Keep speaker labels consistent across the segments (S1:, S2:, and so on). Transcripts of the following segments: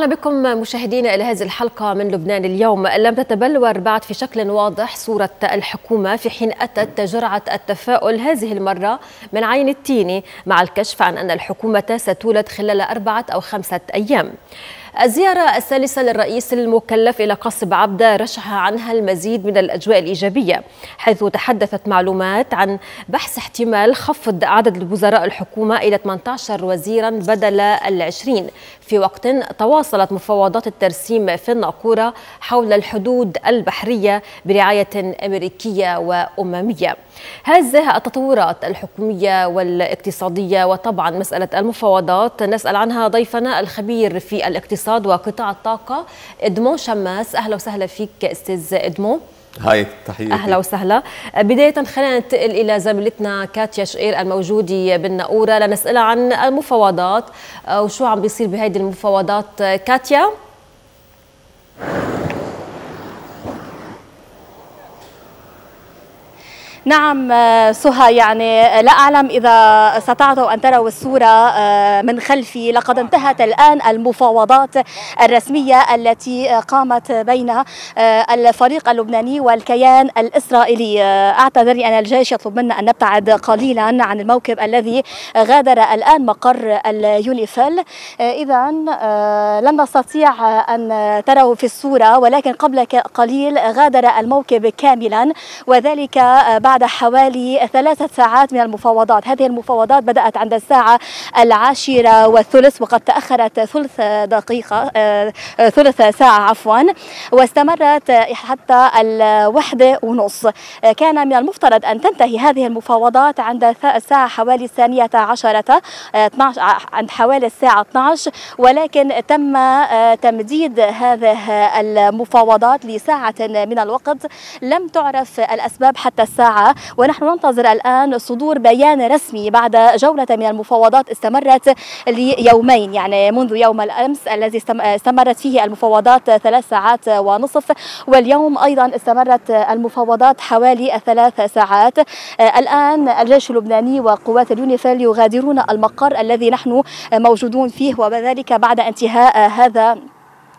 S1: أهلا بكم مشاهدينا إلى هذه الحلقة من لبنان اليوم. لم تتبلور بعد في شكل واضح صورة الحكومة في حين أتت جرعة التفاؤل هذه المرة من عين التيني مع الكشف عن أن الحكومة ستولد خلال أربعة أو خمسة أيام. الزيارة الثالثة للرئيس المكلف إلى قصب عبدة رشح عنها المزيد من الأجواء الإيجابية حيث تحدثت معلومات عن بحث احتمال خفض عدد وزراء الحكومة إلى 18 وزيرا بدل العشرين. في وقت تواصلت مفاوضات الترسيم في الناقورة حول الحدود البحرية برعاية أمريكية وأممية. هذه التطورات الحكومية والاقتصادية وطبعا مسألة المفاوضات نسأل عنها ضيفنا الخبير في الاقتصاد وقطاع الطاقة إدمو شماس أهلا وسهلا فيك أستاذ إدمو.
S2: هاي تحياتي.
S1: أهلا وسهلا. بداية خلينا ننتقل إلى زميلتنا كاتيا شقير الموجودة بالنقورة لنسألها عن المفاوضات وشو عم بيصير بهيدي المفاوضات كاتيا؟
S3: نعم سهى يعني لا أعلم إذا استطعتوا أن تروا الصورة من خلفي. لقد انتهت الآن المفاوضات الرسمية التي قامت بين الفريق اللبناني والكيان الإسرائيلي. أعتذر أن الجيش يطلب منا أن نبتعد قليلا عن الموكب الذي غادر الآن مقر اليونيفيل. إذا لن نستطيع أن تروا في الصورة ولكن قبل قليل غادر الموكب كاملا وذلك بعد بعد حوالي ثلاثة ساعات من المفاوضات. هذه المفاوضات بدأت عند الساعة العاشرة والثلث وقد تأخرت ثلث دقيقة ثلث ساعة عفوا واستمرت حتى الوحدة ونص. كان من المفترض أن تنتهي هذه المفاوضات عند الساعة حوالي الثانية عشرة 12 عند حوالي الساعة 12 ولكن تم تمديد هذه المفاوضات لساعة من الوقت. لم تعرف الأسباب حتى الساعة ونحن ننتظر الآن صدور بيان رسمي بعد جولة من المفاوضات استمرت ليومين يعني منذ يوم الأمس الذي استمرت فيه المفاوضات ثلاث ساعات ونصف. واليوم أيضا استمرت المفاوضات حوالي ثلاث ساعات. الآن الجيش اللبناني وقوات اليونيفيل يغادرون المقر الذي نحن موجودون فيه وذلك بعد انتهاء هذا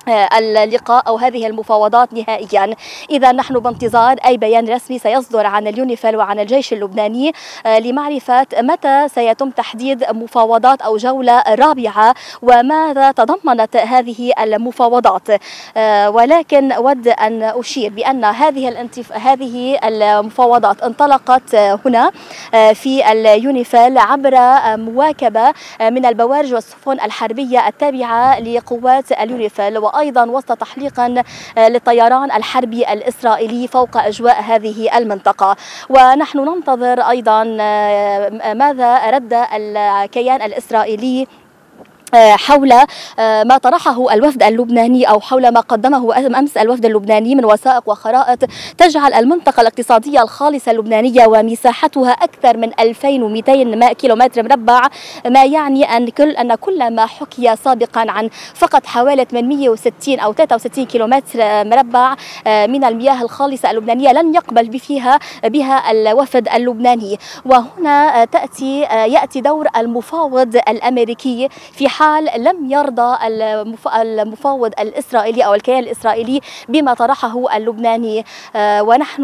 S3: اللقاء أو هذه المفاوضات نهائيا. إذا نحن بانتظار أي بيان رسمي سيصدر عن اليونيفيل وعن الجيش اللبناني. لمعرفة متى سيتم تحديد مفاوضات أو جولة رابعة وماذا تضمنت هذه المفاوضات. ولكن أود أن أشير بأن هذه. هذه المفاوضات انطلقت هنا في اليونيفيل عبر مواكبة من البوارج والسفن الحربية التابعة لقوات اليونيفيل. وأيضا وسط تحليق للطيران الحربي الإسرائيلي فوق أجواء هذه المنطقة. ونحن ننتظر أيضا ماذا رد الكيان الإسرائيلي حول ما طرحه الوفد اللبناني أو حول ما قدمه أمس الوفد اللبناني من وثائق وخرائط تجعل المنطقة الاقتصادية الخالصة اللبنانية ومساحتها أكثر من 2200 كيلومتر مربع ما يعني أن كل أن كل ما حكي سابقا عن فقط حوالي 860 أو 63 كيلومتر مربع من المياه الخالصة اللبنانية لن يقبل فيها بها الوفد اللبناني. وهنا تأتي يأتي دور المفاوض الأمريكي في حال لم يرضى المفاوض الإسرائيلي أو الكيان الإسرائيلي بما طرحه اللبناني. ونحن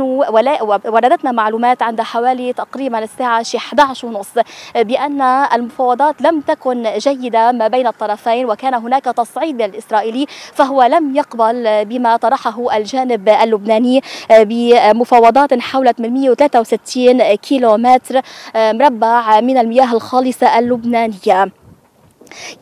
S3: وردتنا معلومات عند حوالي تقريبا الساعة 11 ونص بأن المفاوضات لم تكن جيدة ما بين الطرفين وكان هناك تصعيد الإسرائيلي فهو لم يقبل بما طرحه الجانب اللبناني بمفاوضات حول 863 كيلومتر مربع من المياه الخالصة اللبنانية.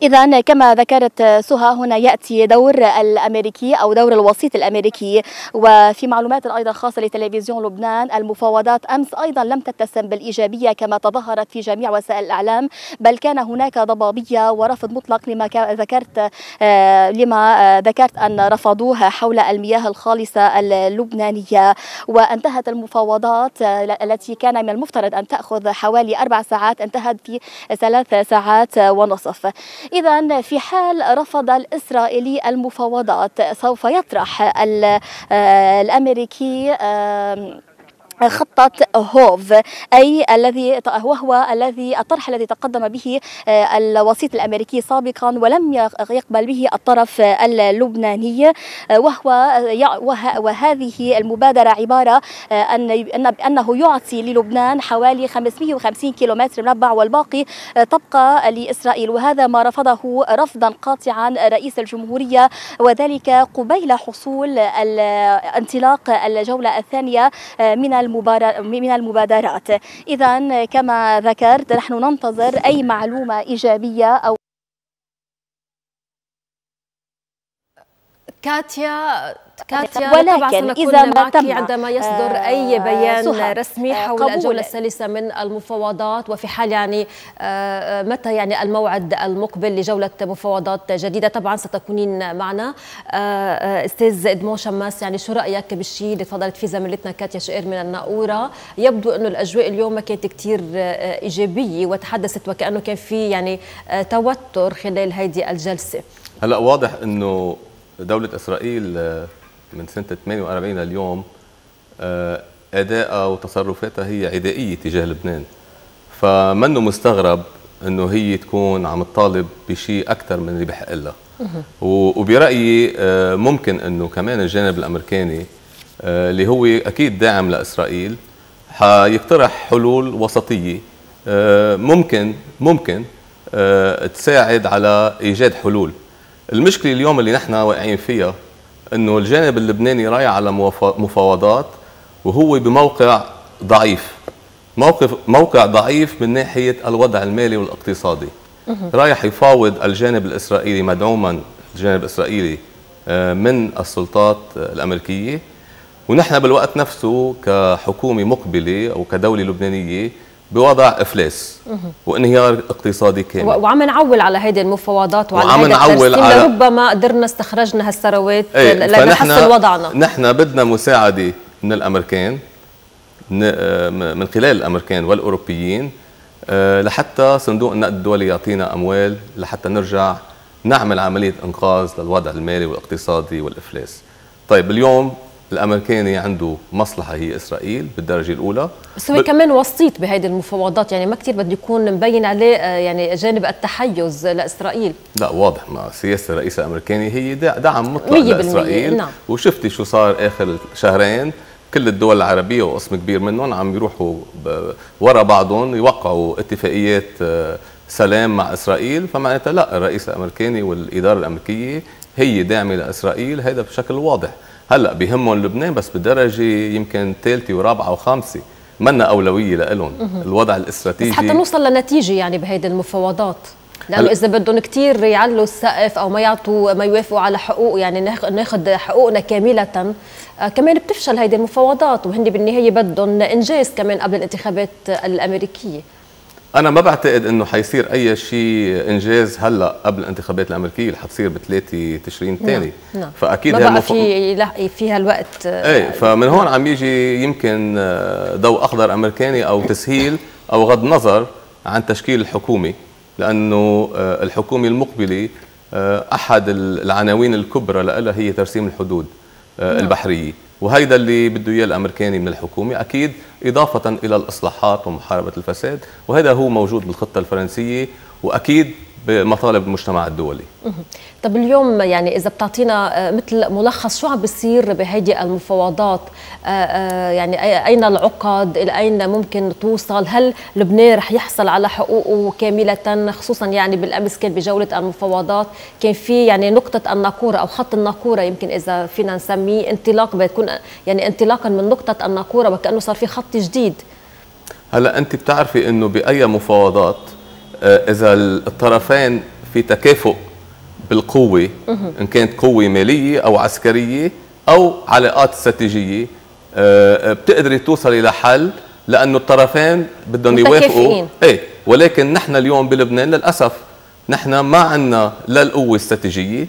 S3: إذا كما ذكرت سهى هنا يأتي دور الأمريكي أو دور الوسيط الأمريكي. وفي معلومات أيضا خاصة لتلفزيون لبنان المفاوضات أمس أيضا لم تتسم بالإيجابية كما تظاهرت في جميع وسائل الإعلام بل كان هناك ضبابية ورفض مطلق لما ذكرت لما ذكرت أن رفضوها حول المياه الخالصة اللبنانية. وانتهت المفاوضات التي كان من المفترض أن تأخذ حوالي أربع ساعات انتهت في ثلاث ساعات ونصف. إذا في حال رفض الإسرائيلي المفاوضات سوف يطرح الأمريكي خطة هوف أي الذي وهو الذي الطرح الذي تقدم به آه، الوسيط الأمريكي سابقا ولم يقبل به الطرف اللبناني آه، وهو وهذه المبادرة عبارة آه، أن أنه يعطي للبنان حوالي 550 كيلومتر مربع والباقي تبقى لإسرائيل. وهذا ما رفضه رفضا قاطعا رئيس الجمهورية وذلك قبيل حصول انطلاق الجولة الثانية من من المبادرات. إذا كما ذكرت نحن ننتظر أي معلومة إيجابية أو
S1: كاتيا كاتيا ولكن إذا ما تم عندما يصدر أي آه، بيان رسمي آه، حول الجولة الثالثة من المفاوضات وفي حال يعني آه، متى يعني الموعد المقبل لجولة مفاوضات جديدة؟ طبعا ستكونين معنا. أستاذ ادمون شماس يعني شو رأيك بالشيء اللي تفضلت فيه زميلتنا كاتيا شقير من الناقورة يبدو أنه الأجواء اليوم ما كانت كثير إيجابية وتحدثت وكأنه كان في يعني توتر خلال هذه الجلسة.
S2: هلأ واضح إنه دولة إسرائيل من سنة 48 لليوم آه، أدائها وتصرفاتها هي عدائية تجاه لبنان. فمنه مستغرب إنه هي تكون عم تطالب بشيء أكثر من اللي بحق لها وبرأيي آه، ممكن إنه كمان الجانب الأمريكاني آه، اللي هو أكيد داعم لإسرائيل حيقترح حلول وسطية. ممكن ممكن تساعد على إيجاد حلول. المشكلة اليوم اللي نحن واقعين فيها إنه الجانب اللبناني رايح على مفاوضات وهو بموقع ضعيف. موقف موقع ضعيف من ناحية الوضع المالي والاقتصادي. رايح يفاوض الجانب الإسرائيلي مدعوما الجانب الإسرائيلي آه، من السلطات الأمريكية. ونحن بالوقت نفسه كحكومة مقبلة أو كدولة لبنانية بوضع إفلاس. وانهيار اقتصادي كامل.
S1: وعم نعول على هيدي المفاوضات وعلى هيدي نعول على ربما قدرنا استخرجنا هالثروات
S2: إيه لنحسن وضعنا. نحن بدنا مساعدة من الأمريكان من خلال الأمريكان والأوروبيين آه، لحتى صندوق النقد الدولي يعطينا أموال لحتى نرجع نعمل عملية إنقاذ للوضع المالي والاقتصادي والإفلاس. طيب اليوم الأمريكاني عنده مصلحة هي إسرائيل بالدرجة الأولى.
S1: بس هو ب... كمان وسيط بهيدي المفاوضات يعني ما كثير بده يكون مبين عليه آه، يعني جانب التحيز لإسرائيل.
S2: لا واضح ما سياسة الرئيس الأمريكاني هي دعم مطلق لإسرائيل. نعم. وشفتي شو صار آخر شهرين. كل الدول العربية وقسم كبير منهم عم يروحوا ورا بعضهم يوقعوا اتفاقيات آه، سلام مع إسرائيل. فمعناتها لا الرئيس الأمريكاني والإدارة الأمريكية هي داعمة لإسرائيل هذا بشكل واضح. هلا بهمهم لبنان بس بدرجة يمكن ثالثه ورابعة وخامسة. منا أولوية لهم الوضع الاستراتيجي
S1: بس حتى نوصل لنتيجة يعني بهيدي المفاوضات. لأنه إذا بدهم كثير يعلوا السقف أو ما يعطوا ما يوافقوا على حقوق يعني ناخذ حقوقنا كاملة. آه كمان بتفشل هيدي المفاوضات وهن بالنهاية بدهم إنجاز كمان قبل الانتخابات الأمريكية.
S2: أنا ما بعتقد إنه حيصير أي شيء إنجاز هلأ قبل الانتخابات الأمريكية اللي حتصير ب 3 تشرين الثاني
S1: نعم. نعم. فأكيد ما بقى في فيها الوقت
S2: إيه فمن هون عم يجي يمكن آه، ضوء أخضر أمريكاني أو تسهيل أو غض نظر عن تشكيل الحكومة لأنه آه، الحكومة المقبلة آه، أحد العناوين الكبرى لها هي ترسيم الحدود نعم. البحرية وهيدا اللي بده إياه الأمريكاني من الحكومة أكيد إضافة إلى الإصلاحات ومحاربة الفساد وهذا هو موجود بالخطة الفرنسية وأكيد بمطالب المجتمع الدولي.
S1: طب اليوم يعني إذا بتعطينا آه، مثل ملخص شو عم بيصير بهيدي المفاوضات آه، آه، يعني أين العقد إلى أين ممكن توصل؟ هل لبنان رح يحصل على حقوقه كاملة؟ خصوصا يعني بالأمس كان بجولة المفاوضات كان في يعني نقطة الناقورة أو خط الناقورة يمكن إذا فينا نسميه انطلاق بتكون يعني انطلاقا من نقطة الناقورة وكأنه صار في خط جديد.
S2: هلأ أنت بتعرفي إنه بأي مفاوضات إذا الطرفين في تكافؤ بالقوة إن كانت قوة مالية أو عسكرية أو علاقات استراتيجية آه، بتقدري توصلي لحل لأنه الطرفين بدهم يوافقوا. إيه ولكن نحن اليوم بلبنان للأسف نحن ما عندنا لا القوة الاستراتيجية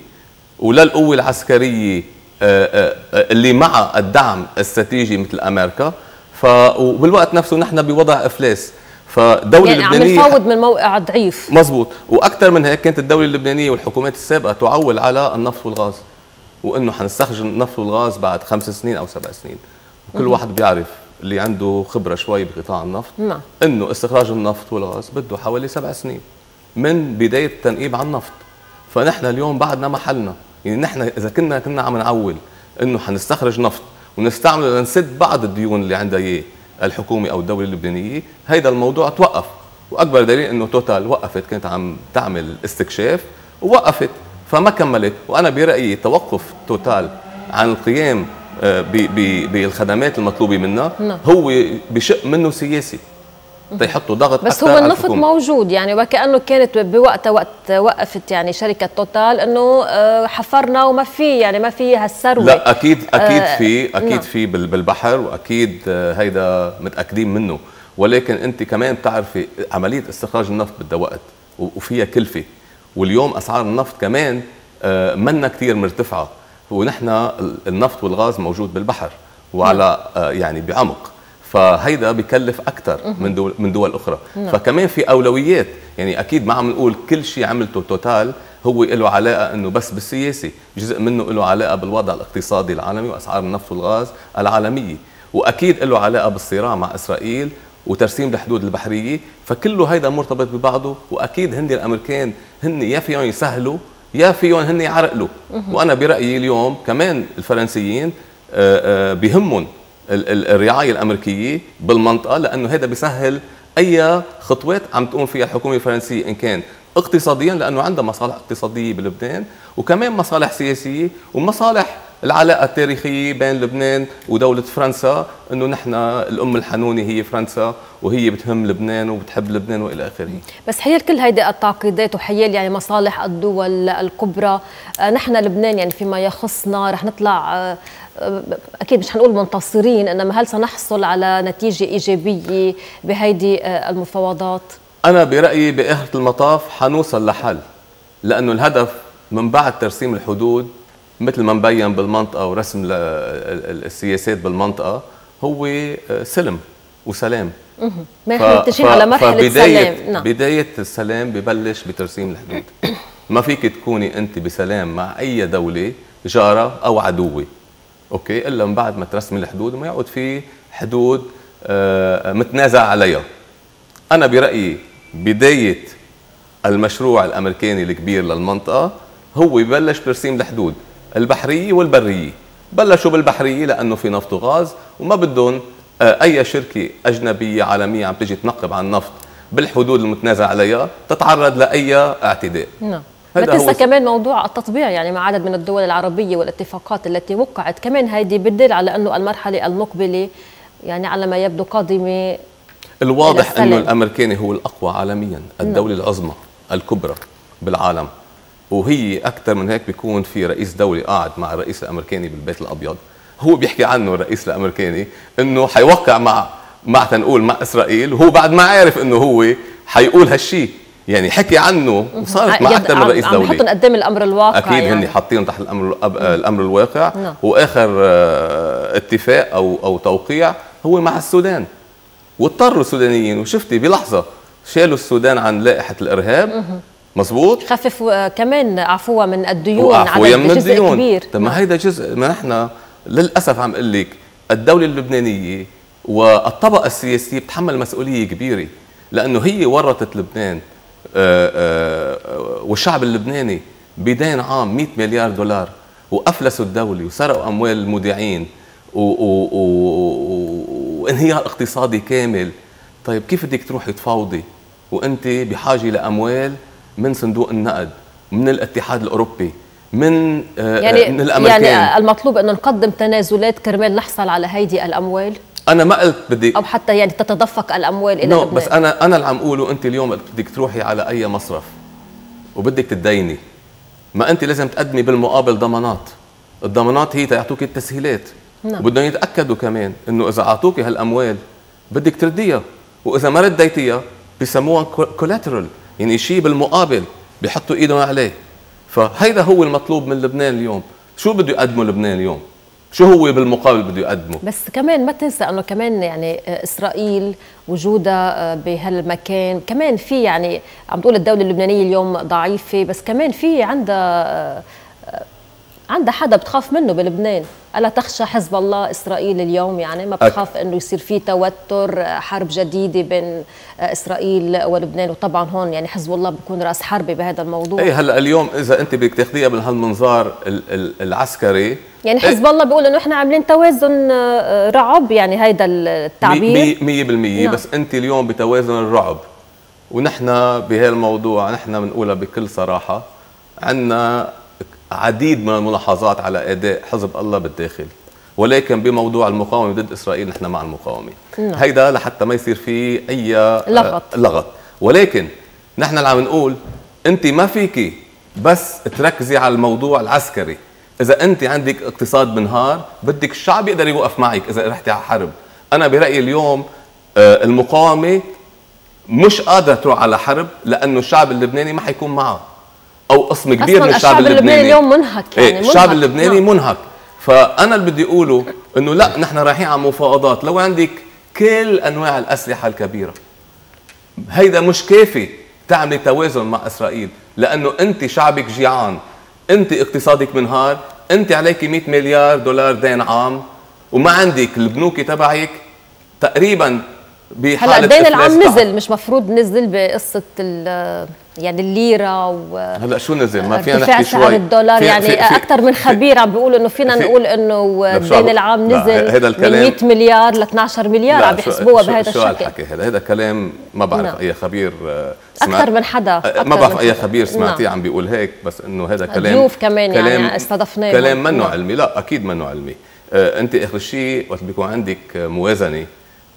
S2: ولا القوة العسكرية آه، آه، اللي مع الدعم الاستراتيجي مثل أمريكا. ف وبالوقت نفسه نحن بوضع إفلاس.
S1: فالدولة يعني اللبنانية عم نفاوض من موقع ضعيف.
S2: مزبوط وأكثر من هيك كانت الدولة اللبنانية والحكومات السابقة تعول على النفط والغاز وإنه حنستخرج النفط والغاز بعد خمس سنين أو سبع سنين. وكل واحد بيعرف اللي عنده خبرة شوي بقطاع النفط
S1: نعم.
S2: إنه استخراج النفط والغاز بده حوالي سبع سنين من بداية التنقيب على النفط فنحن اليوم بعدنا محلنا. يعني نحن إذا كنا كنا عم نعول إنه حنستخرج نفط ونستعمله لنسد بعض الديون اللي عندها إياه الحكومة أو الدولة اللبنانية هيدا الموضوع توقف. وأكبر دليل إنه توتال وقفت كانت عم تعمل استكشاف ووقفت فما كملت. وأنا برأيي توقف توتال عن القيام آه، بالخدمات المطلوبة منها نعم. هو بشق منه سياسي. تيحطوا ضغط
S1: بس هو النفط موجود يعني وكأنه كانت بوقتها وقت وقفت يعني شركة توتال إنه آه، حفرنا وما في يعني ما في هالثروة.
S2: لا أكيد أكيد آه في أكيد نعم. في بالبحر وأكيد آه، هيدا متأكدين منه. ولكن أنت كمان بتعرفي عملية استخراج النفط بدها وقت وفيها كلفة. واليوم أسعار النفط كمان منا كثير مرتفعة. ونحن النفط والغاز موجود بالبحر وعلى نعم. يعني بعمق. فهيدا بكلف أكثر من دول من دول أخرى. نعم. فكمان في أولويات. يعني أكيد ما عم نقول كل شيء عملته توتال هو له علاقة إنه بس بالسياسي جزء منه له علاقة بالوضع الاقتصادي العالمي وأسعار النفط والغاز العالمية. وأكيد له علاقة بالصراع مع إسرائيل وترسيم الحدود البحرية. فكله هيدا مرتبط ببعضه. وأكيد هن الأمريكان هن يا فيهم يسهلوا يا فيهم هن يعرقلوا. وأنا برأيي اليوم كمان الفرنسيين آه، آه، بهمهم الرعاية الأمريكية بالمنطقة لأنه هذا بيسهل أي خطوات عم تقوم فيها الحكومة الفرنسية إن كان اقتصاديا لأنه عندها مصالح اقتصادية بلبنان وكمان مصالح سياسية ومصالح العلاقة التاريخية بين لبنان ودولة فرنسا إنه نحن الأم الحنونة هي فرنسا وهي بتهم لبنان وبتحب لبنان وإلى آخره.
S1: بس حيال كل هيدي التعقيدات وحيال يعني مصالح الدول الكبرى. آه، نحن لبنان يعني فيما يخصنا رح نطلع آه، أكيد مش حنقول منتصرين إنما هل سنحصل على نتيجة إيجابية بهيدي آه، المفاوضات؟
S2: أنا برأيي باخره المطاف حنوصل لحل لأنه الهدف من بعد ترسيم الحدود مثل ما مبين بالمنطقة ورسم السياسات بالمنطقة هو آه، سلم وسلام.
S1: ما إحنا على مرحلة سلام.
S2: نعم. بداية السلام ببلش بترسيم الحدود. ما فيك تكوني أنت بسلام مع أي دولة جارة أو عدوة. أوكي؟ إلا من بعد ما ترسمي الحدود وما يعود في حدود آه، متنازع عليها. أنا برأيي بداية المشروع الأمريكاني الكبير للمنطقة هو يبلش برسيم الحدود. البحريه والبريه بلشوا بالبحريه لأنه في نفط وغاز وما بدهم آه، أي شركة أجنبية عالمية عم تجي تنقب عن النفط بالحدود المتنازع عليها تتعرض لأي اعتداء.
S1: نعم. ما تنسى كمان موضوع التطبيع يعني مع عدد من الدول العربية والاتفاقات التي وقعت كمان هيدي بتدل على أنه المرحلة المقبلة يعني على ما يبدو قادمة
S2: الواضح أنه الأمريكاني هو الأقوى عالميا الدولة نعم. العظمى الكبرى بالعالم. وهي أكثر من هيك بيكون في رئيس دولة قاعد مع الرئيس الأمريكاني بالبيت الأبيض. هو بيحكي عنه الرئيس الأمريكاني أنه حيوقع مع مع تنقول مع إسرائيل وهو بعد ما عارف أنه هو حيقول هالشيء يعني حكي عنه وصارت مع أكثر من رئيس دولي.
S1: عم قدام الأمر الواقع
S2: أكيد يعني. هن حاطين تحت الأمر الأمر الواقع. نعم. وآخر آه، اتفاق أو أو توقيع هو مع السودان. واضطروا السودانيين. وشفتي بلحظة شالوا السودان عن لائحة الإرهاب. مزبوط
S1: خففوا آه، كمان عفوا من الديون على
S2: من جزء الديون. كبير طب ما نعم. هيدا جزء ما نحن للأسف عم أقول لك الدولة اللبنانية والطبقة السياسية بتحمل مسؤولية كبيرة لأنه هي ورطت لبنان آه، آه، والشعب اللبناني بدين عام 100 مليار دولار وأفلسوا الدولة وسرقوا أموال المودعين وانهيار اقتصادي كامل طيب كيف بدك تروحي تفاوضي وأنت بحاجة لأموال من صندوق النقد من الاتحاد الأوروبي من
S1: آه، يعني من الأمريكان. يعني المطلوب انه نقدم تنازلات كرمال نحصل على هيدي الأموال؟
S2: أنا ما قلت بدي
S1: أو حتى يعني تتدفق الأموال
S2: إلى لبنان؟ بس أنا أنا اللي عم اقوله أنت اليوم بدك تروحي على أي مصرف وبدك تديني ما أنت لازم تقدمي بالمقابل ضمانات. الضمانات هي تعطوك التسهيلات. نعم. وبدهم يتأكدوا كمان إنه إذا أعطوكي هالأموال بدك ترديها وإذا ما رديتيها بسموها كولاترال يعني شيء بالمقابل بيحطوا ايدهم عليه. فهيدا هو المطلوب من لبنان اليوم. شو بده يقدمه لبنان اليوم؟ شو هو بالمقابل بده يقدمه؟
S1: بس كمان ما تنسى إنه كمان يعني إسرائيل وجودها بهالمكان. كمان في يعني عم تقول الدولة اللبنانية اليوم ضعيفة بس كمان في عندها عندها حدا بتخاف منه بلبنان. ألا تخشى حزب الله إسرائيل اليوم؟ يعني ما بتخاف إنه يصير في توتر حرب جديدة بين إسرائيل ولبنان؟ وطبعا هون يعني حزب الله بيكون رأس حربي بهذا الموضوع.
S2: أي هلأ اليوم إذا أنت بدك تاخذيها من هالمنظار العسكري
S1: يعني حزب الله بيقول إنه إحنا عاملين توازن آه، رعب يعني هيدا التعبير.
S2: 100% نعم. بس أنت اليوم بتوازن الرعب. ونحن بهالموضوع نحن بنقولها بكل صراحة. عندنا عديد من الملاحظات على أداء حزب الله بالداخل. ولكن بموضوع المقاومة ضد إسرائيل نحن مع المقاومة. نعم. هيدا لحتى ما يصير في أي
S1: لغط.
S2: لغط. ولكن نحن اللي عم نقول أنت ما فيكي بس تركزي على الموضوع العسكري. إذا أنت عندك اقتصاد بنهار بدك الشعب يقدر يوقف معك إذا رحتي على حرب. أنا برأيي اليوم آه، المقاومة مش قادرة تروح على حرب لأنه الشعب اللبناني ما حيكون معه. أو قسم كبير من الشعب اللبناني, اللبناني
S1: اليوم منهك
S2: يعني إيه الشعب اللبناني نعم. منهك. فأنا اللي بدي أقوله إنه لا نحن رايحين على مفاوضات. لو عندك كل أنواع الأسلحة الكبيرة هيدا مش كافي تعملي توازن مع إسرائيل لأنه أنت شعبك جيعان أنت اقتصادك منهار أنت عليك 100 مليار دولار دين عام وما عندك البنوك تبعك تقريبا
S1: هلا الدين العام نزل مش مفروض نزل بقصة يعني الليرة و
S2: هلا شو نزل؟ ما فينا نحكي
S1: شوي. سعر الدولار يعني أكثر من خبير عم بيقول إنه فينا نقول إنه الدين العام نزل هذا الكلام من 100 مليار ل 12 مليار عم بيحسبوها بهذا الشكل شو
S2: الحكي؟ هذا هذا كلام ما بعرف نعم. أي خبير
S1: آه، أكثر من حدا أكثر
S2: ما بعرف أي خبير سمعتيه نعم. عم بيقول هيك بس إنه هذا كلام
S1: ضيوف كمان يعني كلام يعني استضفناه
S2: كلام منه نعم. علمي. لا أكيد منه علمي. آه أنت إخر شيء وقت بيكون عندك موازنة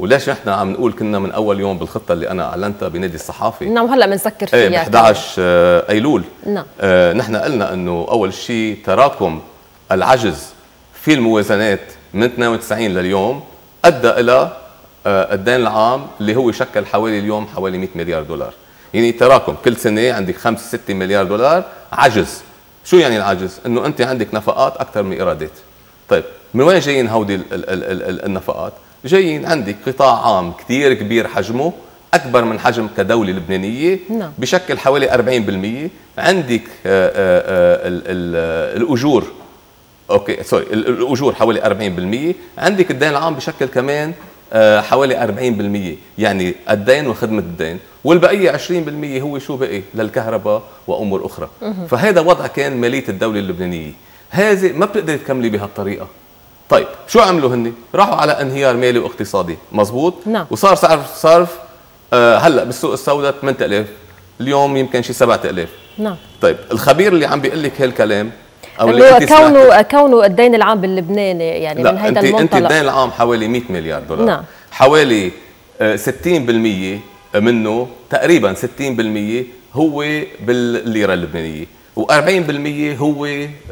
S2: وليش نحن عم نقول كنا من أول يوم بالخطة اللي أنا أعلنتها بنادي الصحافي؟
S1: نعم هلا بنذكر فيها
S2: إيه 11 أيلول. نعم. آه نحن قلنا إنه أول شيء تراكم العجز في الموازنات من 92 لليوم أدى إلى آه الدين العام اللي هو شكل حوالي اليوم حوالي 100 مليار دولار. يعني تراكم كل سنة عندك 5 6 مليار دولار عجز. شو يعني العجز؟ إنه أنت عندك نفقات أكثر من إيرادات. طيب من وين جايين هودي النفقات؟ جايين عندك قطاع عام كثير كبير حجمه أكبر من حجم كدولة لبنانية نعم. بشكل حوالي 40% عندك آآ آه، آآ آه، آه، الأجور. okay sorry الأجور حوالي 40% عندك الدين العام بشكل كمان حوالي 40% يعني الدين وخدمة الدين. والبقية 20% هو شو بقي؟ للكهرباء وأمور أخرى. فهذا وضع كان مالية الدولة اللبنانية. هذه ما بتقدر تكملي بهالطريقة. طيب شو عملوا هن؟ راحوا على انهيار مالي واقتصادي مزبوط؟
S1: نعم.
S2: وصار سعر صرف آه هلأ بالسوق السوداء 8000 اليوم يمكن شي 7000
S1: نعم.
S2: طيب الخبير اللي عم بيقول لك هالكلام
S1: أو اللي كونه كونه الدين العام باللبناني يعني
S2: لا
S1: من هيدا
S2: انت المنطلق. انت الدين العام حوالي 100 مليار دولار.
S1: نعم.
S2: حوالي 60% آه، منه تقريبا 60% هو بالليرة اللبنانية. و40% هو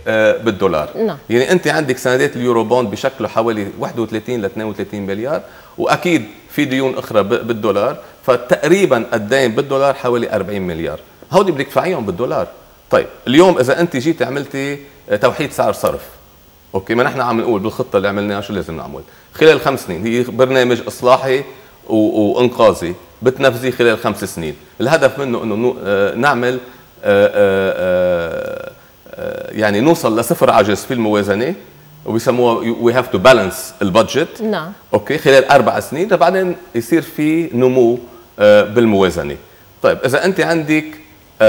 S2: آه، بالدولار.
S1: نعم.
S2: يعني أنت عندك سندات اليورو بوند بشكله حوالي 31 ل 32 مليار وأكيد في ديون أخرى بالدولار فتقريبا الدين بالدولار حوالي 40 مليار. هودي بدك تدفعيهم بالدولار. طيب اليوم إذا أنت جيتي عملتي آه، توحيد سعر صرف okay؟ ما نحن عم نقول بالخطة اللي عملناها شو لازم نعمل؟ خلال خمس سنين هي برنامج إصلاحي وإنقاذي بتنفذيه خلال خمس سنين. الهدف منه إنه آه، نعمل يعني نوصل لصفر عجز في الموازنة وبيسموها we have to balance ال budget
S1: نعم.
S2: okay خلال أربع سنين بعدين يصير في نمو بالموازنة. طيب إذا أنت عندك 40%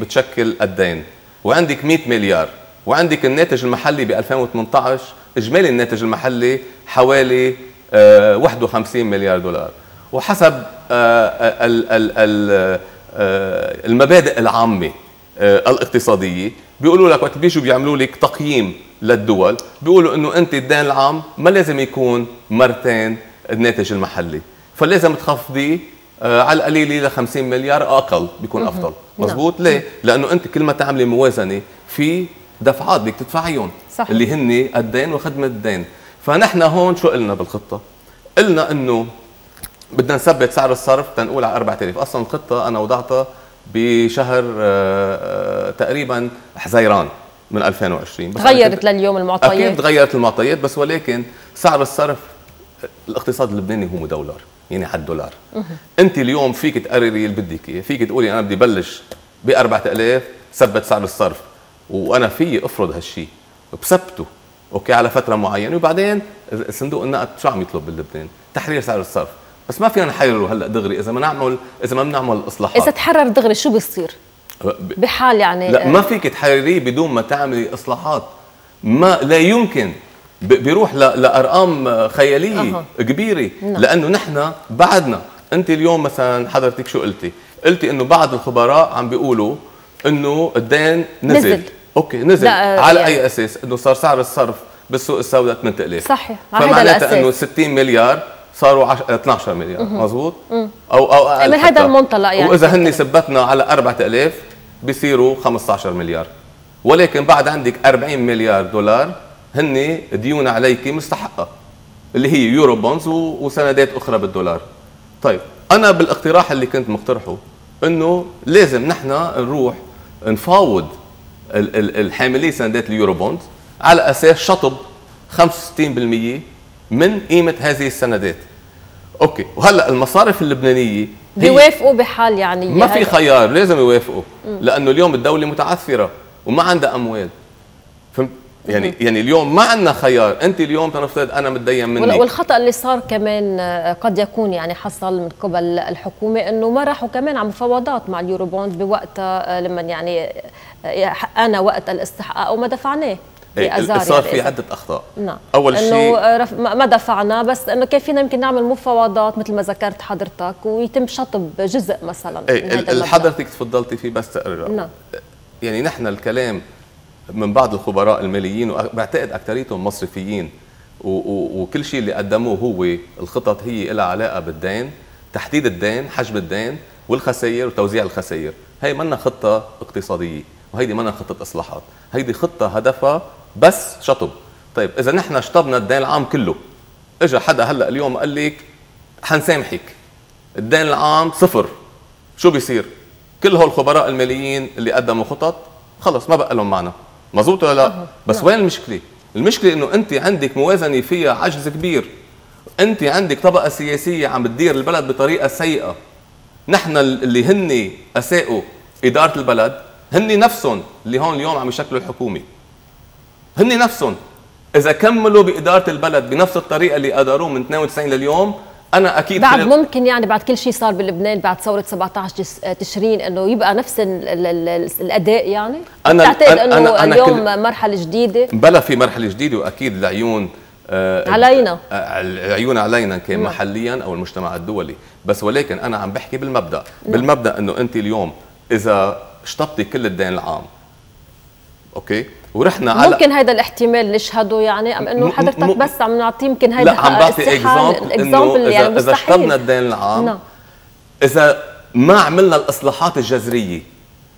S2: بتشكل الدين وعندك 100 مليار وعندك الناتج المحلي ب 2018 إجمالي الناتج المحلي حوالي 51 مليار دولار. وحسب ال ال ال آه، المبادئ العامة آه، الاقتصادية. بيقولوا لك وقت بيجوا بيعملوا لك تقييم للدول بيقولوا إنه أنت الدين العام ما لازم يكون مرتين الناتج المحلي. فلازم تخفضيه آه، على القليلة ل 50 مليار أقل بيكون أفضل. نعم. مزبوط ليه؟ لأنه أنت كل ما تعملي موازنة في دفعات بدك تدفعيهم. اللي هن الدين وخدمة الدين. فنحن هون شو قلنا بالخطة؟ قلنا إنه بدنا نثبت سعر الصرف تنقول على 4000 أصلا الخطه أنا وضعتها بشهر آه، آه، تقريبا حزيران من 2020
S1: بس تغيرت لليوم المعطيات.
S2: أكيد تغيرت المعطيات بس ولكن سعر الصرف الاقتصاد اللبناني هو دولار يعني على الدولار أنت اليوم فيك تقرري اللي بدك إياه فيك تقولي أنا بدي بلش ب 4000 ثبت سعر الصرف. وأنا في أفرض هالشيء بثبته أوكي على فترة معينة. وبعدين صندوق النقد شو عم يطلب بلبنان؟ تحرير سعر الصرف. بس ما فينا نحرره هلا دغري إذا ما نعمل إذا ما بنعمل إصلاحات.
S1: إذا تحرر دغري شو بيصير؟ بحال يعني
S2: لا ما فيك تحرريه بدون ما تعملي إصلاحات. ما لا يمكن. بيروح لأرقام خيالية أه. كبيرة. نعم. لأنه نحن بعدنا. أنت اليوم مثلا حضرتك شو قلتي؟ قلتي إنه بعض الخبراء عم بيقولوا إنه الدين نزل, نزل. أوكي نزل. على يعني أي أساس؟ إنه صار سعر الصرف بالسوق السوداء 8000
S1: صحيح
S2: فمعناتها إنه 60 مليار صاروا 10 12 مليار مزبوط أو أو
S1: أقل من هذا المنطلق يعني
S2: وإذا هن ثبتنا على 4000 بصيروا 15 مليار. ولكن بعد عندك 40 مليار دولار هن ديون عليك مستحقة اللي هي Eurobonds وسندات أخرى بالدولار. طيب أنا بالاقتراح اللي كنت مقترحه إنه لازم نحن نروح نفاوض الحاملي سندات ال Eurobond على أساس شطب 65% من قيمة هذه السندات. okay. وهلأ المصارف اللبنانية
S1: بيوافقوا بحال يعني
S2: ما في خيار لازم يوافقوا. لأنه اليوم الدولة متعثرة وما عندها أموال. فهمت؟ يعني يعني اليوم ما عندنا خيار. أنت اليوم تنفترض أنا متدين منك
S1: والخطأ اللي صار كمان آه، قد يكون يعني حصل من قبل الحكومة إنه ما راحوا كمان على مفاوضات مع اليورو بوند بوقتها آه، لما يعني آه، حققنا وقت الاستحقاق وما دفعناه.
S2: إيه صار في عدة أخطاء.
S1: نعم. أول شيء انه ما دفعنا بس إنه كيف فينا يمكن نعمل مفاوضات مثل ما ذكرت حضرتك ويتم شطب جزء مثلا
S2: إيه حضرتك تفضلتي فيه بس تقرر نعم. يعني نحن الكلام من بعض الخبراء الماليين وبعتقد أكثريتهم مصرفيين وكل شيء اللي قدموه هو الخطط هي لها علاقة بالدين تحديد الدين حجم الدين والخسائر وتوزيع الخسائر. هي منا خطة اقتصادية وهيدي منا خطة إصلاحات. هيدي خطة هدفها بس شطب. طيب إذا نحن شطبنا الدين العام كله. اجى حدا هلأ اليوم قال لك حنسامحك. الدين العام صفر. شو بيصير؟ كل هول الخبراء الماليين اللي قدموا خطط خلص ما بقى لهم معنى. مزبوط ولا لا؟ بس. وين المشكلة؟ المشكلة إنه أنت عندك موازنة فيها عجز كبير. أنت عندك طبقة سياسية عم بتدير البلد بطريقة سيئة. نحن اللي هن أساءوا إدارة البلد هن نفسهم اللي هون اليوم عم يشكلوا الحكومة. هن نفسهم. إذا كملوا بإدارة البلد بنفس الطريقة اللي اداروه من 92 لليوم أنا أكيد
S1: بعد ممكن يعني بعد كل شيء صار بلبنان بعد ثورة 17 تشرين إنه يبقى نفس ال ال ال الأداء يعني؟ أنا بتعتقد إنه أنا أنا اليوم كل... مرحلة جديدة؟
S2: بلا في مرحلة جديدة وأكيد العيون
S1: آه علينا.
S2: آه، العيون علينا كان نعم. محليا أو المجتمع الدولي. بس ولكن أنا عم بحكي بالمبدأ. نعم. بالمبدأ إنه أنت اليوم إذا شطبتي كل الدين العام okay؟
S1: ورحنا على ممكن هذا الاحتمال نشهده يعني أم إنه حضرتك م... بس عم نعطيه يمكن هيدا
S2: لا عم بعطي example إنه يعني إذا شطبنا الدين العام نعم. إذا ما عملنا الإصلاحات الجذرية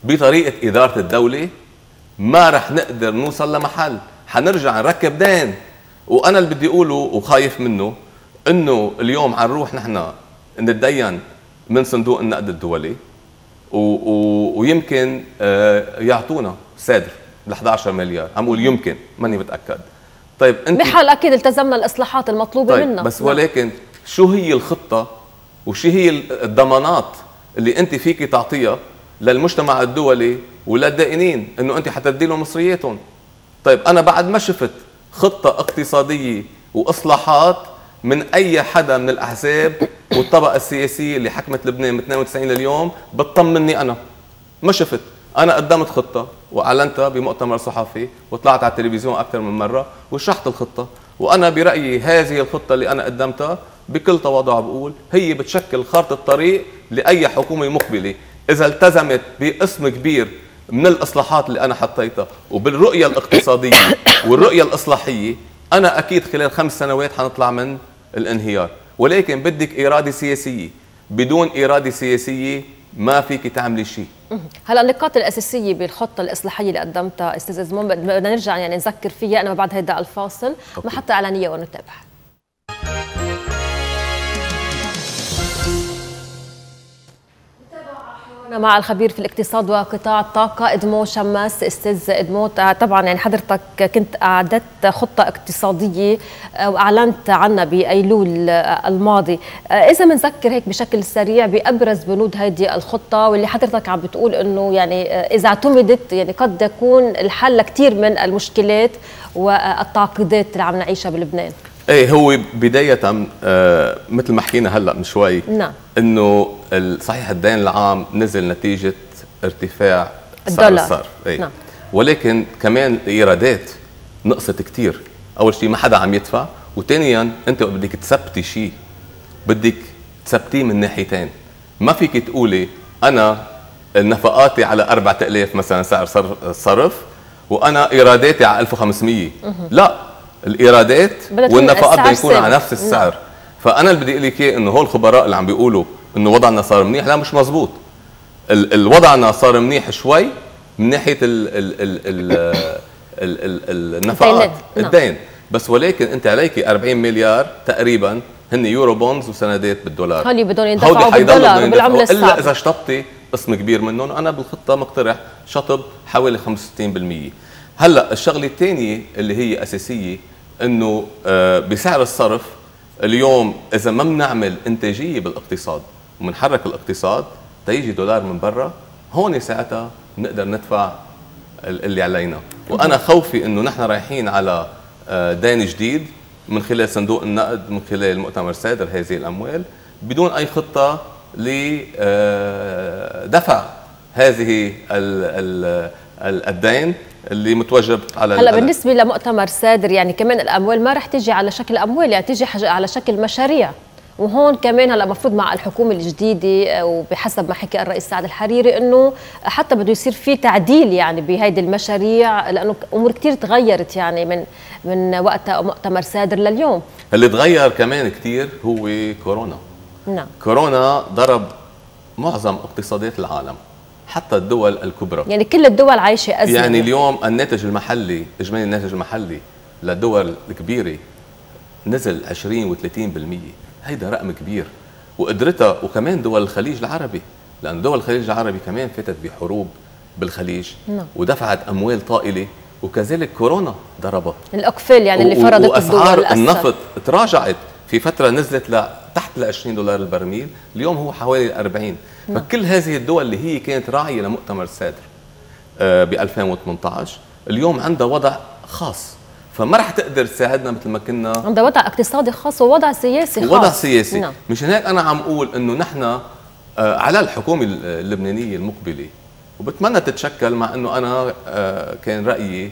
S2: بطريقة إدارة الدولة ما رح نقدر نوصل لمحل. حنرجع نركب دين. وأنا اللي بدي أقوله وخايف منه إنه اليوم عم نروح نحن نتدين من صندوق النقد الدولي و... و... ويمكن آه يعطونا صادر ال 11 مليار. عم أقول يمكن ماني متأكد.
S1: طيب أنت بحال أكيد التزمنا الإصلاحات المطلوبة طيب منا.
S2: بس نعم. ولكن شو هي الخطة وشو هي الضمانات اللي أنت فيك تعطيها للمجتمع الدولي وللدائنين إنه أنت حتردي لهم مصرياتهم؟ طيب أنا بعد ما شفت خطة اقتصادية وإصلاحات من أي حدا من الأحزاب والطبقة السياسية اللي حكمت لبنان من 92 لليوم بتطمني أنا. ما شفت. أنا قدمت خطة وأعلنتها بمؤتمر صحفي وطلعت على التلفزيون أكثر من مرة وشرحت الخطة. وأنا برأيي هذه الخطة اللي أنا قدمتها بكل تواضع بقول هي بتشكل خارطة الطريق لأي حكومة مقبلة. إذا التزمت بقسم كبير من الإصلاحات اللي أنا حطيتها وبالرؤية الاقتصادية والرؤية الإصلاحية أنا أكيد خلال خمس سنوات حنطلع من الانهيار. ولكن بدك إرادة سياسية. بدون إرادة سياسية ما فيك تعملي شيء.
S1: هلا النقاط الأساسية بالخطة الإصلاحية اللي قدمتها أستاذ إزمون بدنا نرجع يعني نذكر فيها أنا بعد هيدا الفاصل محطه إعلانية ونتابع مع الخبير في الاقتصاد وقطاع الطاقة إدمو شماس أستاذ إدمو. طبعا يعني حضرتك كنت أعددت خطة اقتصادية وأعلنت عنها بأيلول الماضي. إذا بنذكر هيك بشكل سريع بأبرز بنود هذه الخطة واللي حضرتك عم بتقول إنه يعني إذا اعتمدت يعني قد يكون الحل لكثير من المشكلات والتعقيدات اللي عم نعيشها بلبنان.
S2: إيه هو بداية آه مثل ما حكينا هلأ من شوي
S1: نعم.
S2: إنه صحيح الدين العام نزل نتيجة ارتفاع
S1: الدولار.
S2: الصرف. إيه.
S1: نعم.
S2: ولكن كمان الايرادات نقصت كثير أول شيء ما حدا عم يدفع. وثانيا أنت بدك تثبتي شيء بدك تثبتيه من ناحيتين. ما فيك تقولي أنا نفقاتي على 4000 مثلا سعر صرف وأنا إيراداتي على 1500 لا. الإيرادات والنفقات بدها يكون على نفس السعر. نعم. فأنا اللي بدي أقول لك إنه هول الخبراء اللي عم بيقولوا إنه وضعنا صار منيح. لا مش مزبوط. الوضعنا صار منيح شوي من ناحية ال ال ال ال ال ال النفقات. نعم. الدين. بس ولكن أنت عليك 40 مليار تقريبا هن يورو بونز وسندات بالدولار.
S1: هولي بدهم يندفعوا بالدولار وبالعملة الصعبه
S2: الا إذا شطبتي قسم كبير منهم. أنا بالخطة مقترح شطب حوالي 65% هلأ الشغلة الثانية اللي هي أساسية إنه آه، بسعر الصرف اليوم إذا ما بنعمل إنتاجية بالاقتصاد وبنحرك الاقتصاد تيجي دولار من برا هون ساعتها بنقدر ندفع اللي علينا. وأنا خوفي إنه نحن رايحين على آه، دين جديد من خلال صندوق النقد من خلال مؤتمر سادر هذه الأموال بدون أي خطة لدفع آه، هذه الدين اللي متوجب على
S1: هلا بالنسبة لمؤتمر سادر يعني كمان الأموال ما رح تجي على شكل أموال يعني تجي على شكل مشاريع. وهون كمان هلا المفروض مع الحكومة الجديدة آه، وبحسب ما حكى الرئيس سعد الحريري إنه حتى بده يصير في تعديل يعني بهيدي المشاريع لأنه أمور كثير تغيرت يعني من من وقت مؤتمر سادر لليوم.
S2: اللي تغير كمان كثير هو كورونا.
S1: نعم.
S2: كورونا ضرب معظم اقتصادات العالم. حتى الدول الكبرى.
S1: يعني كل الدول عايشة ازمه
S2: يعني اليوم الناتج المحلي إجمالي الناتج المحلي للدول الكبيرة نزل 20 و30% هيدا رقم كبير. وقدرتها وكمان دول الخليج العربي. لأن دول الخليج العربي كمان فاتت بحروب بالخليج.
S1: نعم.
S2: ودفعت أموال طائلة. وكذلك كورونا ضربها.
S1: الأقفال يعني اللي فرضت
S2: وأسعار النفط تراجعت. في فترة نزلت لتحت ال 20 دولار البرميل اليوم هو حوالي 40 نعم. فكل هذه الدول اللي هي كانت راعية لمؤتمر سادر آه، ب 2018 اليوم عندها وضع خاص. فما رح تقدر تساعدنا مثل ما كنا.
S1: عندها وضع اقتصادي خاص ووضع سياسي خاص.
S2: وضع سياسي. نعم. مشان هيك أنا عم أقول إنه نحن آه، على الحكومة اللبنانية المقبلة. وبتمنى تتشكل مع إنه أنا آه، كان رأيي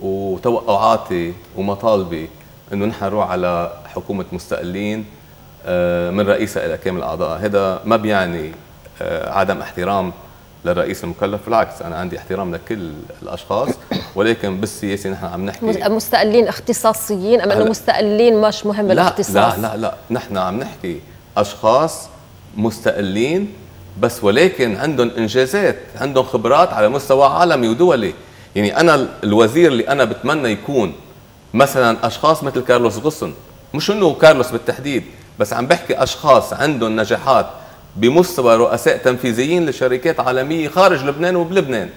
S2: وتوقعاتي ومطالبي إنه نحن نروح على حكومة مستقلين من رئيسها إلى كامل اعضائها هذا ما بيعني آه، عدم احترام للرئيس المكلف بالعكس أنا عندي احترام لكل الأشخاص. ولكن بالسياسة نحن عم نحكي
S1: مستقلين اختصاصيين ام إنه مستقلين مش مهم
S2: لا
S1: الاختصاص.
S2: لا لا. لا نحن عم نحكي أشخاص مستقلين بس ولكن عندهم إنجازات عندهم خبرات على مستوى عالمي ودولي. يعني أنا الوزير اللي أنا بتمنى يكون مثلا أشخاص مثل كارلوس غصن مش إنه كارلوس بالتحديد. بس عم بحكي أشخاص عندهم نجاحات بمستوى رؤساء تنفيذيين لشركات عالمية خارج لبنان وبلبنان.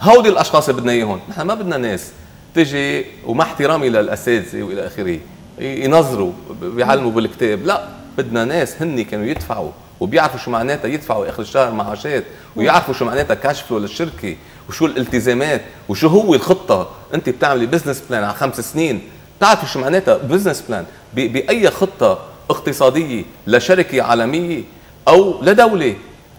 S2: هودي الأشخاص اللي بدنا إياهم. نحن ما بدنا ناس تجي ومع احترامي للاساتذه وإلى آخره ينظروا بيعلموا بالكتاب. لا بدنا ناس هن كانوا يدفعوا وبيعرفوا شو معناتها يدفعوا آخر الشهر معاشات ويعرفوا شو معناتها cash flow للشركة وشو الالتزامات وشو هو الخطة. أنت بتعملي business plan على خمس سنين. بتعرفي شو معناتها business plan بأي خطة اقتصاديه لشركه عالميه أو لدوله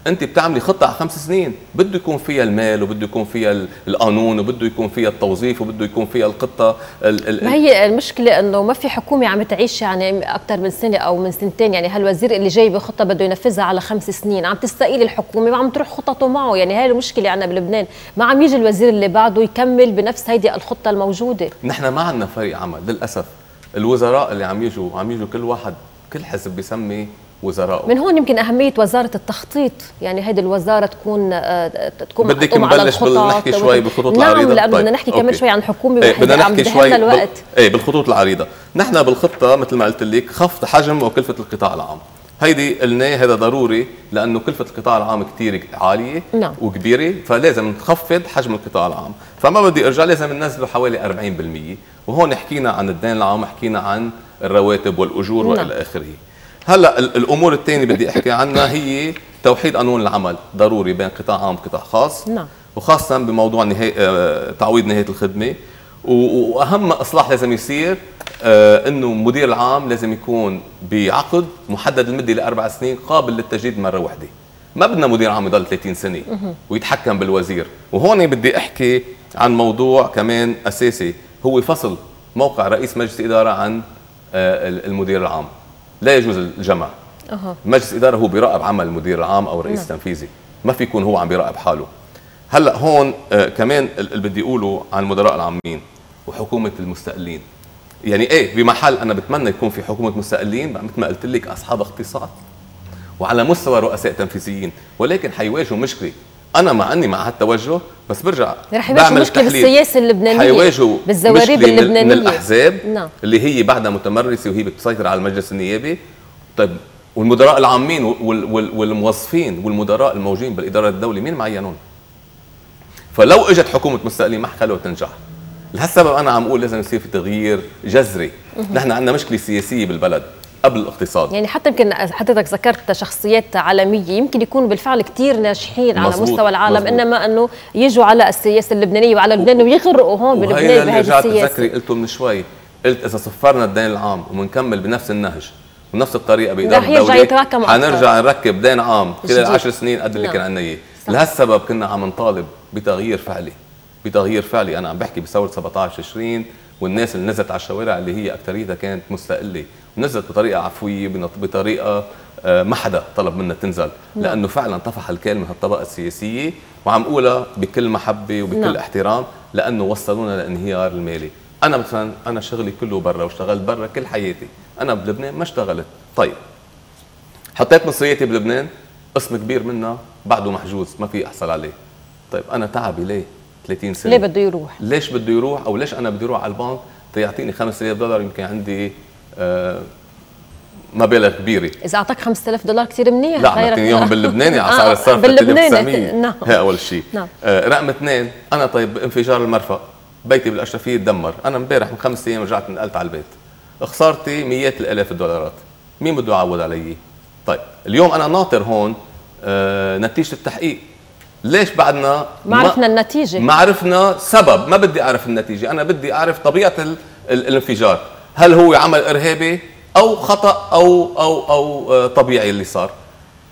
S2: أنت بتعملي خطة على خمس سنين بده يكون فيها المال وبده يكون فيها القانون وبده يكون فيها التوظيف وبده يكون فيها الخطة
S1: ال ما هي المشكلة إنه ما في حكومة عم تعيش يعني أكثر من سنة أو من سنتين يعني هالوزير اللي جاي بخطة بده ينفذها على خمس سنين عم تستقيل الحكومة وعم تروح خططه معه. يعني هاي المشكلة عندنا بلبنان. ما عم يجي الوزير اللي بعده يكمل بنفس هيدي الخطة الموجودة.
S2: نحن ما عندنا فريق عمل للأسف. الوزراء اللي عم يجوا عم يجوا كل واحد كل حزب بيسمي وزرائه
S1: من هون يمكن أهمية وزارة التخطيط يعني هيدي الوزارة تكون آه، تكون
S2: بدك نبلش نحكي شوي بالخطوط
S1: نعم
S2: العريضة.
S1: نعم لأنه بدنا نحكي كمان شوي عن الحكومة إيه بدنا نحكي شوي الوقت.
S2: بال... إيه بالخطوط العريضة. نحن بالخطة مثل ما قلت لك خفض حجم وكلفة القطاع العام. هيدي قلنا هذا ضروري لأنه كلفة القطاع العام كثير عالية
S1: نعم.
S2: وكبيرة فلازم نخفض حجم القطاع العام. فما بدي أرجع لازم ننزله حوالي 40% وهون حكينا عن الدين العام حكينا عن الرواتب والأجور نعم. وإلى آخره. هلأ الأمور الثانية بدي أحكي عنها هي توحيد قانون العمل ضروري بين قطاع عام وقطاع خاص
S1: نعم.
S2: وخاصه بموضوع نهاية آه، تعويض نهاية الخدمة. وأهم إصلاح لازم يصير آه إنه المدير العام لازم يكون بعقد محدد المده لأربع سنين قابل للتجديد مرة واحدة. ما بدنا مدير عام يضل 30 سنة ويتحكم بالوزير. وهون بدي أحكي عن موضوع كمان أساسي هو فصل موقع رئيس مجلس الاداره عن المدير العام. لا يجوز الجمع. أه. مجلس الاداره هو بيراقب عمل المدير العام أو الرئيس نعم. التنفيذي ما في يكون هو عم بيراقب حاله. هلأ هون آه كمان اللي بدي أقوله عن المدراء العامين وحكومة المستقلين. يعني إيه بمحل أنا بتمنى يكون في حكومة مستقلين مثل ما قلت لك أصحاب اختصاص وعلى مستوى رؤساء تنفيذيين. ولكن حيواجهوا مشكلة أنا مع أني مع هالتوجه بس برجع
S1: رح بعمل مشكله بالسياسة اللبنانية
S2: حيواجهوا بالزوارب اللبنانية. من الأحزاب نعم. اللي هي بعدها متمرسة وهي بتسيطر على المجلس النيابي. طيب والمدراء العامين والموظفين والمدراء الموجودين بالإدارة الدوليه مين معينون؟ فلو إجت حكومة مستقلين ما حخلوها تنجح لهالسبب أنا عم أقول لازم يصير في تغيير جذري. نحن عندنا مشكلة سياسية بالبلد. قبل الاقتصاد.
S1: يعني حتى يمكن حضرتك ذكرت شخصيات عالمية يمكن يكونوا بالفعل كثير ناجحين على مستوى العالم مزبوط. إنما إنه يجوا على السياسة اللبنانية وعلى لبنان ويغرقوا هون بلبنان
S2: بهذه السياسة. تذكري قلته من شوي. قلت إذا صفرنا الدين العام وبنكمل بنفس النهج ونفس الطريقة بإدارة الدولة حنرجع نركب دين عام خلال 10 سنين قد اللي نعم. كان عندنا إياه. لهالسبب كنا عم نطالب بتغيير فعلي. بتغيير فعلي. أنا عم بحكي بثورة 17 تشرين والناس اللي نزلت على الشوارع اللي هي اكثريتها كانت مستقلة. ونزلت بطريقة عفوية بطريقة آه، ما حدا طلب منها تنزل. نعم. لأنه فعلا طفح الكيل من هالطبقة السياسية وعم أقولها بكل محبة وبكل نعم. احترام لأنه وصلونا للانهيار المالي. أنا مثلا أنا شغلي كله برا واشتغلت برا كل حياتي. أنا بلبنان ما اشتغلت. طيب حطيت مصرياتي بلبنان قسم كبير منها بعده محجوز ما في أحصل عليه. طيب أنا تعبي ليه؟ 30 سنة.
S1: ليه بده يروح؟
S2: ليش بده يروح؟ أو ليش أنا بدي أروح على البنك؟ تيعطيني 5000 دولار يمكن عندي مبالغ كبيرة.
S1: إذا أعطاك 5000 دولار كثير منيح
S2: لا اعطيني اياهم باللبناني على سعر الصرف باللبناني نعم. هي أول شيء. نعم. آه رقم اثنين أنا طيب انفجار المرفأ. بيتي بالأشرفية تدمر. أنا امبارح من خمس أيام رجعت نقلت على البيت. خسارتي مئات الألاف الدولارات مين بده يعوض علي؟ طيب اليوم أنا ناطر هون آه نتيجة التحقيق. ليش بعدنا
S1: ما عرفنا النتيجة؟
S2: ما عرفنا سبب. ما بدي أعرف النتيجة. أنا بدي أعرف طبيعة الانفجار. هل هو عمل إرهابي أو خطأ أو أو أو آه، طبيعي اللي صار.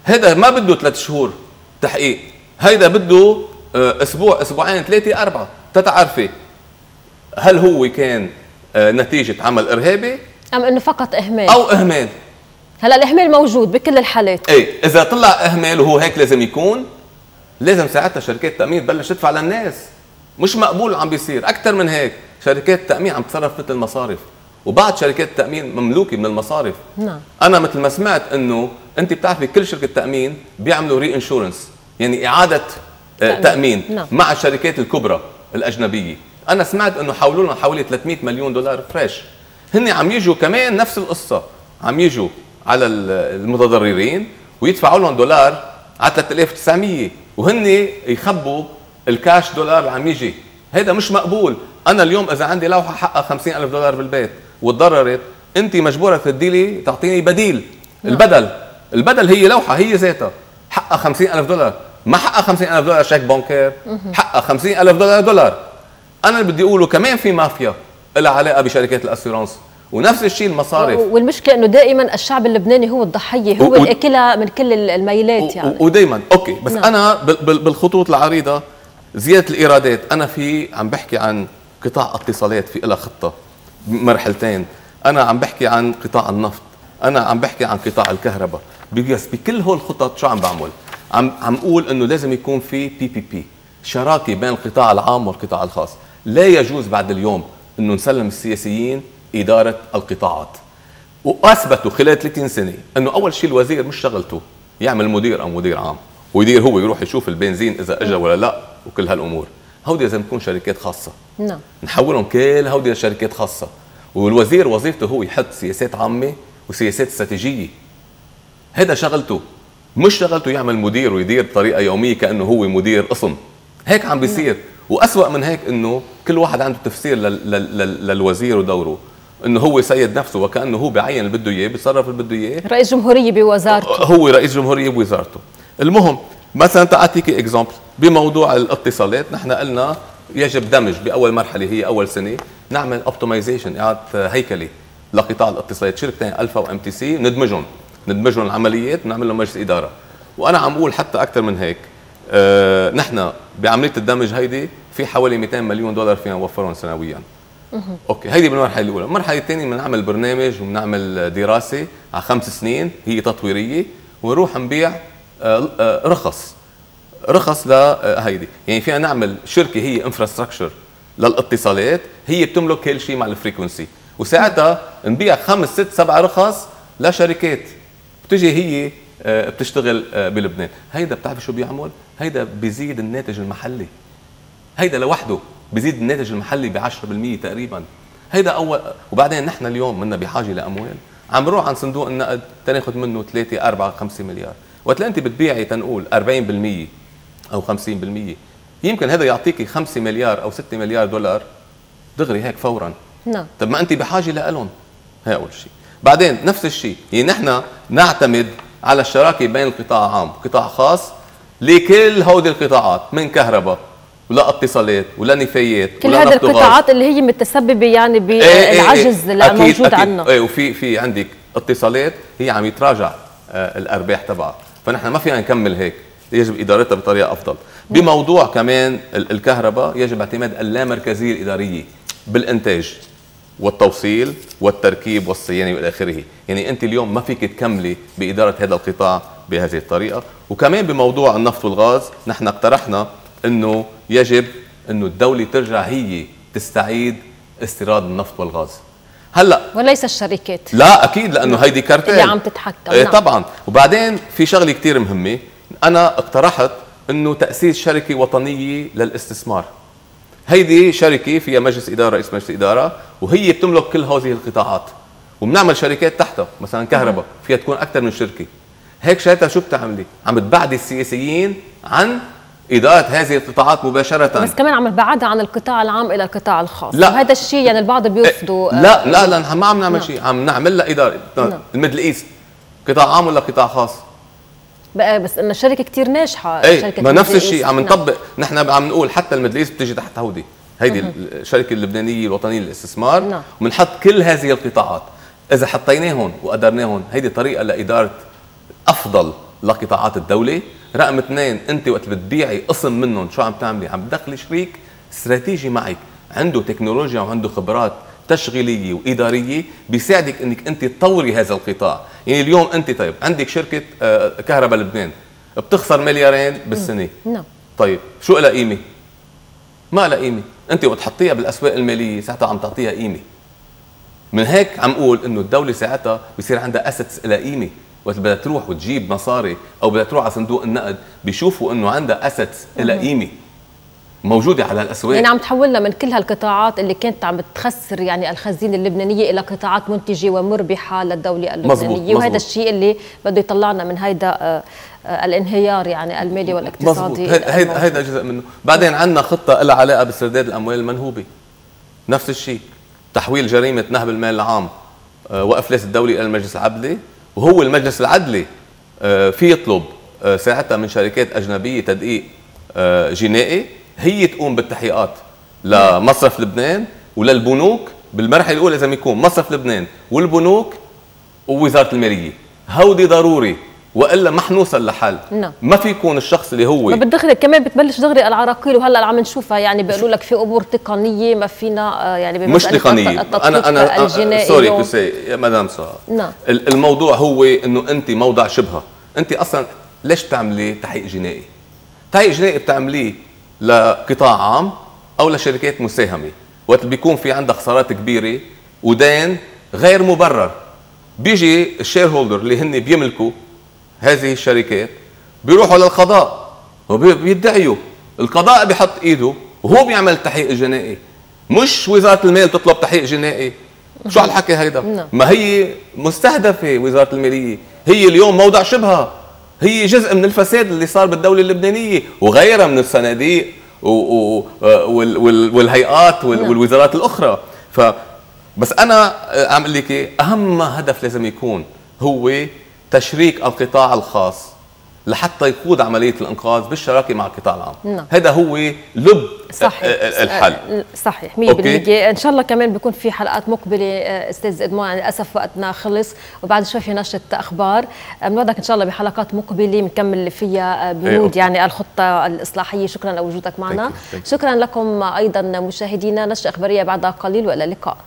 S2: هذا ما بده ثلاث شهور تحقيق هيدا بده آه، أسبوع أسبوعين ثلاثة أربعة. تتعرفي هل هو كان آه، نتيجة عمل إرهابي
S1: أم أنه فقط إهمال؟
S2: أو إهمال.
S1: هلا الإهمال موجود بكل الحالات.
S2: إيه إذا طلع إهمال وهو هيك لازم يكون لازم ساعتها شركات التامين تبلش تدفع للناس. مش مقبول عم بيصير أكثر من هيك شركات التامين عم تتصرف مثل المصارف. وبعد شركات التامين مملوكة من المصارف.
S1: نعم.
S2: أنا مثل ما سمعت إنه أنت بتعرفي كل شركة تأمين بيعملوا ري انشورنس يعني إعادة آه، تأمين, تأمين. نعم. مع الشركات الكبرى الأجنبية. أنا سمعت إنه حولوا لنا حوالي 300 مليون دولار فريش هن عم يجوا كمان نفس القصة. عم يجوا على المتضررين ويدفعوا لهم دولار على 3900 وهن يخبوا الكاش دولار اللي عم يجي. هذا مش مقبول. أنا اليوم إذا عندي لوحة حقها 50000 دولار بالبيت. وتضررت انت مجبورة تدي لي تعطيني بديل نعم. البدل. البدل هي لوحة هي ذاتها. حقها 50000 دولار. ما حقها 50000 دولار chèque bancaire حقها 50000 دولار دولار. أنا اللي بدي أقوله كمان في مافيا لها علاقة بشركات ال assurance ونفس الشيء المصارف.
S1: والمشكلة إنه دائما الشعب اللبناني هو الضحية هو و... اللي آكلها من كل الميلات يعني.
S2: ودائما okay بس نعم. أنا بالخطوط العريضة زيادة الإيرادات. أنا في عم بحكي عن قطاع اتصالات في لها خطة. مرحلتين. أنا عم بحكي عن قطاع النفط أنا عم بحكي عن قطاع الكهرباء. بس بكل هول الخطط شو عم بعمل؟ عم عم أقول إنه لازم يكون في PPP شراكة بين القطاع العام والقطاع الخاص. لا يجوز بعد اليوم إنه نسلم السياسيين إدارة القطاعات. وأثبتوا خلال 30 سنة أنه أول شيء الوزير مش شغلته يعمل مدير أو مدير عام ويدير هو يروح يشوف البنزين إذا أجا ولا لا وكل هالأمور. هودي لازم تكون شركات خاصة.
S1: نعم.
S2: نحولهم كل هودي لشركات خاصة. والوزير وظيفته هو يحط سياسات عامة وسياسات استراتيجية. هذا شغلته. مش شغلته يعمل مدير ويدير بطريقة يومية كأنه هو مدير قسم هيك عم بيصير. وأسوأ من هيك إنه كل واحد عنده تفسير لل لل للوزير ودوره. إنه هو سيد نفسه وكأنه هو بعين اللي بده إياه بيتصرف اللي بده إياه.
S1: رئيس جمهورية بوزارته.
S2: هو رئيس جمهورية بوزارته. المهم مثلا تعطيك إكزامبل. بموضوع الاتصالات نحن قلنا يجب دمج بأول مرحلة هي أول سنة نعمل optimization إعادة هيكلة لقطاع الاتصالات. شركتين ألفا وام تي سي ندمجهم. ندمجهم العمليات ونعمل لهم مجلس إدارة. وأنا عم أقول حتى أكثر من هيك آه نحن بعملية الدمج هيدي في حوالي 200 مليون دولار فينا نوفرهم سنويا. أوكي هيدي بالمرحلة الأولى. المرحلة الثانية بنعمل برنامج وبنعمل دراسة على خمس سنين هي تطويرية ونروح نبيع رخص. رخص لهيدي آه، يعني فينا نعمل شركة هي infrastructure للاتصالات هي بتملك كل شيء مع ال frequency وساعتها نبيع خمس ست سبع رخص لشركات. بتجي هي بتشتغل بلبنان. هيدا بتعرف شو بيعمل؟ هيدا بيزيد الناتج المحلي. هيدا لوحده بزيد الناتج المحلي ب 10% تقريبا. هيدا أول وبعدين نحن اليوم منا بحاجة لأموال. عم نروح عند صندوق النقد تناخذ منه 3 4 5 مليار. وقت انت بتبيعي تنقول 40% أو 50% يمكن هذا يعطيكي 5 مليار أو 6 مليار دولار. دغري هيك فورا.
S1: نعم.
S2: طب ما انت بحاجة لهم هي أول شيء. بعدين نفس الشيء. يعني نحن نعتمد على الشراكة بين القطاع العام وقطاع خاص لكل هودي القطاعات من كهرباء ولا اتصالات ولا نفايات
S1: كل هذه القطاعات اللي هي متسببة يعني بالعجز اللي أكيد موجود عندنا
S2: إيه وفي في عندك اتصالات هي عم يتراجع آه الأرباح تبعها. فنحن ما فينا نكمل هيك يجب إدارتها بطريقة أفضل. بموضوع كمان الكهرباء يجب اعتماد اللامركزية الإدارية بالإنتاج والتوصيل والتركيب والصيانة وإلى آخره، يعني أنت اليوم ما فيك تكملي بإدارة هذا القطاع بهذه الطريقة، وكمان بموضوع النفط والغاز نحن اقترحنا إنه يجب إنه الدولة ترجع هي تستعيد استيراد النفط والغاز.
S1: هلا. وليس الشركات.
S2: لا أكيد لأنه هيدي كارتيل
S1: اللي عم تتحكم.
S2: إيه نعم. طبعا. وبعدين في شغلة كثير مهمة. أنا اقترحت إنه تأسيس شركة وطنية للاستثمار. هيدي شركة فيها مجلس إدارة رئيس مجلس إدارة وهي بتملك كل هذه القطاعات. وبنعمل شركات تحتها مثلا كهرباء. فيها تكون أكثر من شركة. هيك شركه شو بتعملي عم تبعدي السياسيين عن إدارة هذه القطاعات مباشرة.
S1: بس كمان عم بعدها عن القطاع العام إلى القطاع الخاص. لا. وهذا الشيء يعني البعض بيرفضوا
S2: لا لا لا ما عم نعمل نعم. شيء. عم نعمل لها إدارة نعم. الميدل إيست. قطاع عام ولا قطاع خاص؟
S1: بقى بس ان الشركة كثير ناجحة.
S2: إيه شركه ما نفس الشيء. عم نطبق نحن عم نقول حتى الميدل إيست بتيجي تحت هودي. هيدي الشركة اللبنانية الوطنية للاستثمار. نعم. وبنحط كل هذه القطاعات. إذا حطيناهم وقدرناهم هيدي طريقة لإدارة أفضل لقطاعات الدولة. رقم اثنين انت وقت بتبيعي قسم منهم شو عم تعملي؟ عم تدخلي شريك استراتيجي معك. عنده تكنولوجيا وعنده خبرات تشغيلية وإدارية بيساعدك إنك أنت تطوري هذا القطاع. يعني اليوم أنت طيب عندك شركة آه، كهرباء لبنان بتخسر مليارين بالسنة.
S1: نعم.
S2: طيب شو لها قيمة؟ ما لها قيمة. أنت وقت تحطيها بالأسواق المالية ساعتها عم تعطيها قيمة. من هيك عم أقول إنه الدولة ساعتها بصير عندها assets لها قيمة. وقت بدها تروح وتجيب مصاري أو بدها تروح على صندوق النقد بيشوفوا إنه عندها assets لها قيمة موجودة على الأسواق.
S1: يعني عم تحولنا من كل هالقطاعات اللي كانت عم تخسر يعني الخزينة اللبنانية إلى قطاعات منتجة ومربحة للدولة اللبنانية. وهذا الشيء اللي بده يطلعنا من هيدا آه، آه، الانهيار يعني المالي والاقتصادي
S2: هيدا هيدا جزء منه. بعدين عندنا خطة لها علاقة بسداد الأموال المنهوبة. نفس الشيء. تحويل جريمة نهب المال العام آه، وافلاس الدولة إلى المجلس العدلي. وهو المجلس العدلي آه، في يطلب آه، ساعتها من شركات أجنبية تدقيق آه، جنائي هي تقوم بالتحقيقات لمصرف لبنان وللبنوك بالمرحلة الأولى لازم يكون مصرف لبنان والبنوك ووزارة المالية. هودي ضروري وإلا ما حنوصل لحل.
S1: نعم.
S2: ما في يكون الشخص اللي هو
S1: ما بالدغري كمان بتبلش دغري العراقيل وهلأ عم نشوفها يعني بيقولوا لك في أمور تقنية ما فينا
S2: آه، يعني مش تقنية. أنا أنا سوري تو سي يا مدام ساره
S1: نعم.
S2: الموضوع هو إنه انت موضع شبهة. انت أصلا ليش بتعملي تحقيق جنائي؟ تحقيق جنائي بتعمليه لقطاع عام أو لشركات مساهمة؟ وقت بيكون في عندها خسارات كبيرة ودين غير مبرر. بيجي الشير هولدر اللي هن بيملكوا هذه الشركات بيروحوا للقضاء وبيدعيوا. القضاء بيحط إيده وهو بيعمل التحقيق الجنائي مش وزارة المال تطلب تحقيق جنائي. شو هالحكي هيدا؟
S1: نعم.
S2: ما هي مستهدفة وزارة المالية. هي اليوم موضع شبهه هي جزء من الفساد اللي صار بالدولة اللبنانية وغيرها من الصناديق والهيئات نعم. والوزارات الأخرى. ف بس أنا أعمل لك إيه؟ أهم هدف لازم يكون هو تشريك القطاع الخاص لحتى يقود عملية الإنقاذ بالشراكة مع القطاع العام. نعم. هذا هو لب صحيح. الحل.
S1: صحيح 100% إن شاء الله كمان بيكون في حلقات مقبلة آه، أستاذ يعني للأسف وقتنا خلص. وبعد شوي في نشرة أخبار. بنوعدك إن شاء الله بحلقات مقبلة بنكمل فيها آه، بنود إيه يعني الخطة الإصلاحية. شكرا لوجودك معنا. شكرا لكم أيضا مشاهدينا. نشرة إخبارية بعد قليل وإلى اللقاء.